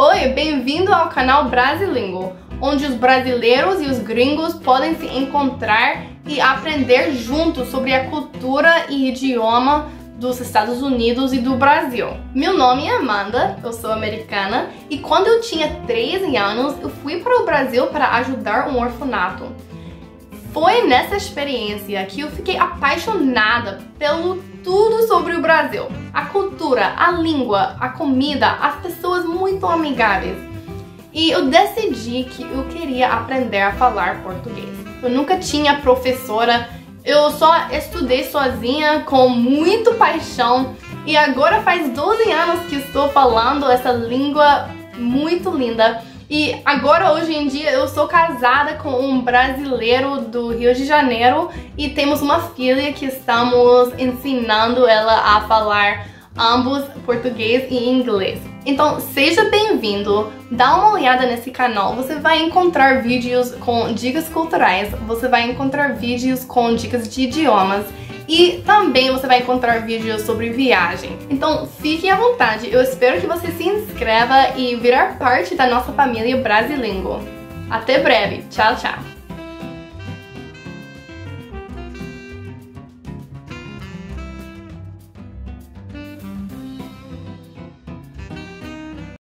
Oi, bem-vindo ao canal Brasilingo, onde os brasileiros e os gringos podem se encontrar e aprender juntos sobre a cultura e idioma dos Estados Unidos e do Brasil. Meu nome é Amanda, eu sou americana e quando eu tinha 13 anos eu fui para o Brasil para ajudar um orfanato. Foi nessa experiência que eu fiquei apaixonada pelo tudo sobre o Brasil. A cultura, a língua, a comida, as pessoas muito amigáveis. E eu decidi que eu queria aprender a falar português. Eu nunca tinha professora, eu só estudei sozinha com muito paixão e agora faz 12 anos que estou falando essa língua muito linda e agora, hoje em dia, eu sou casada com um brasileiro do Rio de Janeiro e temos uma filha que estamos ensinando ela a falar ambos português e inglês. Então, seja bem-vindo, dá uma olhada nesse canal, você vai encontrar vídeos com dicas culturais, você vai encontrar vídeos com dicas de idiomas e também você vai encontrar vídeos sobre viagem. Então fique à vontade, eu espero que você se inscreva e virar parte da nossa família brasileira. Até breve, tchau, tchau!